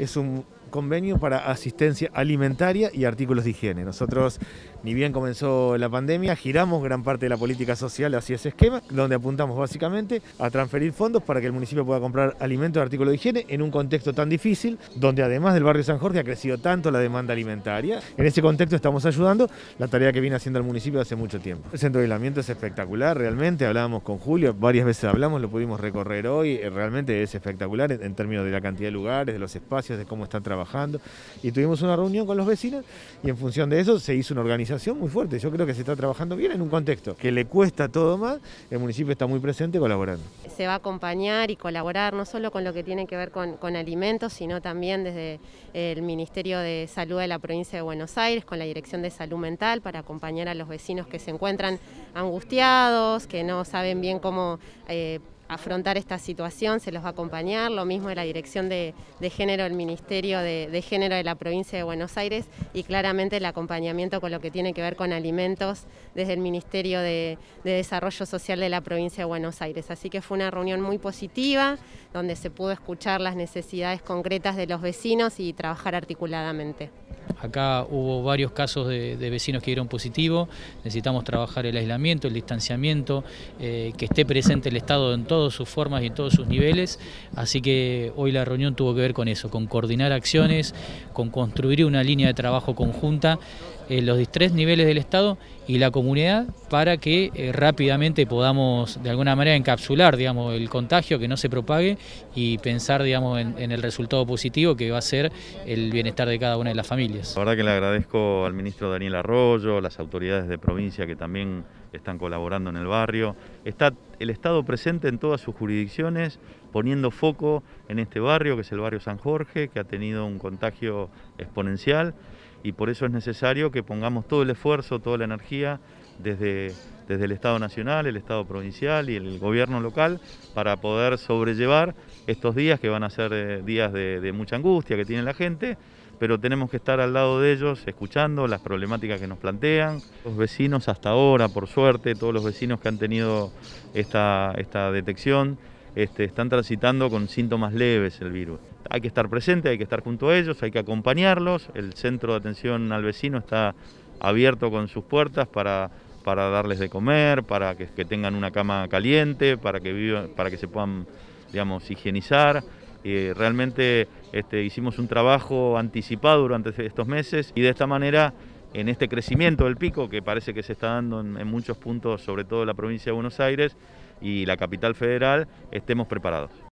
es un convenio para asistencia alimentaria y artículos de higiene. Nosotros, ni bien comenzó la pandemia, giramos gran parte de la política social hacia ese esquema, donde apuntamos básicamente a transferir fondos para que el municipio pueda comprar alimentos y artículos de higiene en un contexto tan difícil, donde además del barrio San Jorge ha crecido tanto la demanda alimentaria. En ese contexto estamos ayudando la tarea que viene haciendo el municipio hace mucho tiempo. El centro de aislamiento es espectacular, realmente, hablábamos con Julio, varias veces hablamos, lo pudimos recorrer hoy, eh, realmente es espectacular en, en términos de la cantidad de lugares, de los espacios, de cómo están trabajando y tuvimos una reunión con los vecinos y en función de eso se hizo una organización muy fuerte. Yo creo que se está trabajando bien en un contexto que le cuesta todo más, el municipio está muy presente colaborando. Se va a acompañar y colaborar no solo con lo que tiene que ver con, con alimentos, sino también desde el Ministerio de Salud de la provincia de Buenos Aires, con la Dirección de Salud Mental, para acompañar a los vecinos que se encuentran angustiados, que no saben bien cómo... Eh, afrontar esta situación, se los va a acompañar, lo mismo de la Dirección de, Género del Ministerio de, Género de la Provincia de Buenos Aires y claramente el acompañamiento con lo que tiene que ver con alimentos desde el Ministerio de, Desarrollo Social de la Provincia de Buenos Aires. Así que fue una reunión muy positiva, donde se pudo escuchar las necesidades concretas de los vecinos y trabajar articuladamente. Acá hubo varios casos de, vecinos que dieron positivo, necesitamos trabajar el aislamiento, el distanciamiento, eh, que esté presente el Estado en todas sus formas y en todos sus niveles, así que hoy la reunión tuvo que ver con eso, con coordinar acciones, con construir una línea de trabajo conjunta en los tres niveles del Estado y la comunidad para que eh, rápidamente podamos de alguna manera encapsular digamos, el contagio, que no se propague y pensar digamos, en, el resultado positivo que va a ser el bienestar de cada una de las familias. La verdad que le agradezco al ministro Daniel Arroyo, las autoridades de provincia que también están colaborando en el barrio. Está el Estado presente en todas sus jurisdicciones, poniendo foco en este barrio, que es el barrio San Jorge, que ha tenido un contagio exponencial y por eso es necesario que pongamos todo el esfuerzo, toda la energía desde, desde el Estado Nacional, el Estado Provincial y el gobierno local para poder sobrellevar estos días que van a ser eh, días de, mucha angustia que tiene la gente, pero tenemos que estar al lado de ellos, escuchando las problemáticas que nos plantean. Los vecinos hasta ahora, por suerte, todos los vecinos que han tenido esta, esta detección, este, están transitando con síntomas leves el virus hay que estar presente, hay que estar junto a ellos, hay que acompañarlos. El centro de atención al vecino está abierto con sus puertas para, para darles de comer, para que, tengan una cama caliente, para que, vivan, para que se puedan digamos, higienizar. y realmente este, hicimos un trabajo anticipado durante estos meses y de esta manera en este crecimiento del pico que parece que se está dando en, en muchos puntos, sobre todo en la provincia de Buenos Aires y la capital federal, estemos preparados.